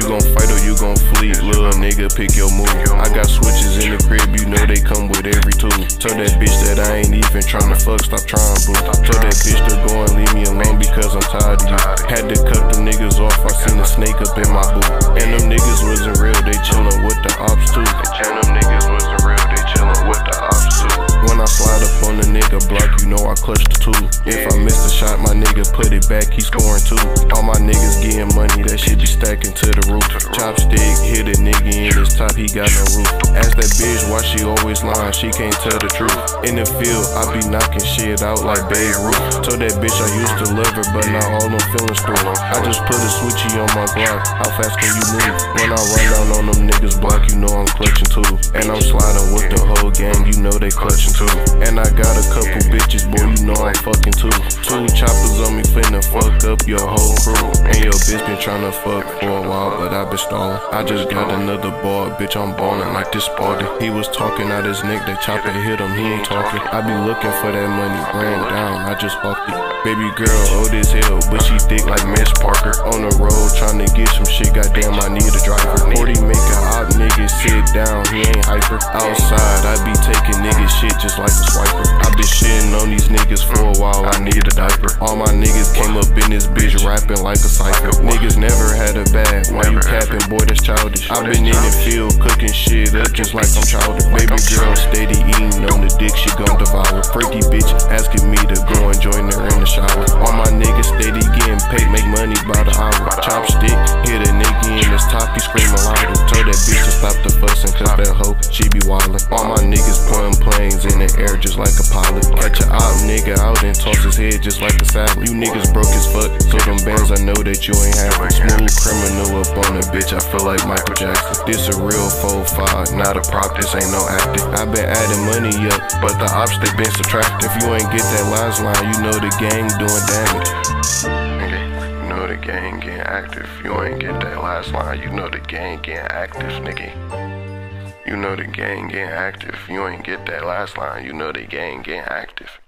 You gon' fight or you gon' flee? Little nigga, pick your move. I got switches in the crib, you know they come with every tool. Tell that bitch that I ain't even tryna fuck, stop trying, boo. Tell that bitch to go and leave me alone because I'm tired of you. Had to cut them niggas off, I seen a snake up in my boot. And them niggas wasn't real, they chillin' with the ops too. And them niggas wasn't real, they chillin' with the ops too. When I slide up on the nigga block, you know I clutch the two. If I miss a shot, my nigga put it back, he scoring two. All my niggas getting money, that shit be stacking to the. Chopstick hit a nigga in his top, he got no roof. Ask that bitch why she always lying, she can't tell the truth. In the field, I be knocking shit out like Babe Ruth. Told that bitch I used to love her, but now all them feelings through. I just put a switchy on my Glock. How fast can you move? When I run down on them niggas block, you know I'm clutching too. And I'm sliding with the know they clutching too. And I got a couple bitches, boy, you know I'm fucking too. Two choppers on me finna fuck up your whole crew. And your bitch been tryna fuck for a while, but I been stalling. I just got another ball, bitch, I'm ballin' like this Spartan. He was talking out his neck, that chopper hit him, he ain't talking. I be looking for that money, ran down, I just fucked it. Baby girl old as hell, but she thick like Miss Parker. On the road tryna get some shit, goddamn, I need a sit down, he ain't hyper. Outside, I be taking niggas shit just like a swiper. I been shitting on these niggas for a while, I need a diaper. All my niggas came up in this bitch rapping like a cypher. Niggas never had a bag, why you capping, boy, that's childish. I been in the field cooking shit up just like I'm childish. Baby girl steady eating on the dick, she gon' devour. Freaky bitch asking me to go and join her in the shower. All my niggas steady getting paid, make money by the hour. Chopstick, hit a wildin'. All my niggas putting planes in the air just like a pilot. Catch a op nigga out and toss his head just like a salad. You niggas broke as fuck, so them bands I know that you ain't have it. Smooth criminal up on a bitch, I feel like Michael Jackson. This a real 4-5, not a prop, this ain't no acting. I been adding money up, but the ops they been subtracting. If you ain't get that last line, you know the gang doing damage. You know the gang getting active. You ain't get that last line, you know the gang getting active, nigga. You know the gang getting active. You ain't get that last line, you know the gang getting active.